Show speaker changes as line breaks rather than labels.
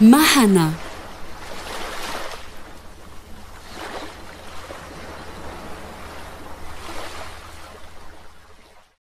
معنا